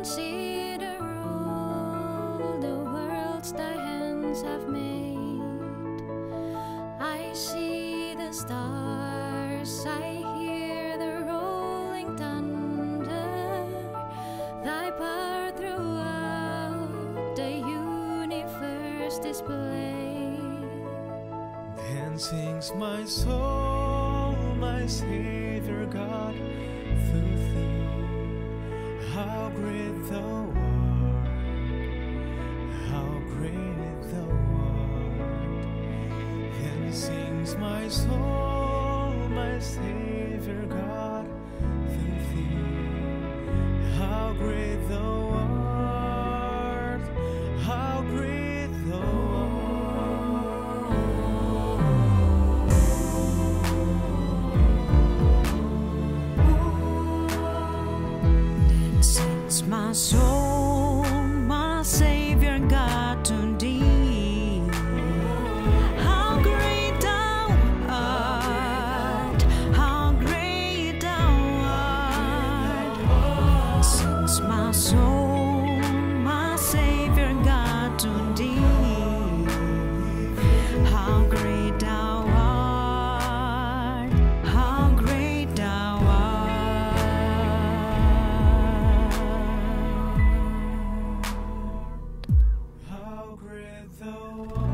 Consider all the worlds thy hands have made. I see the stars, I hear the rolling thunder. Thy power throughout the universe display. Then sings my soul, my Savior God, through thee. How great thou art, how great thou art. Then sings my soul, my Savior God, through thee. How great my soul, my Savior God, though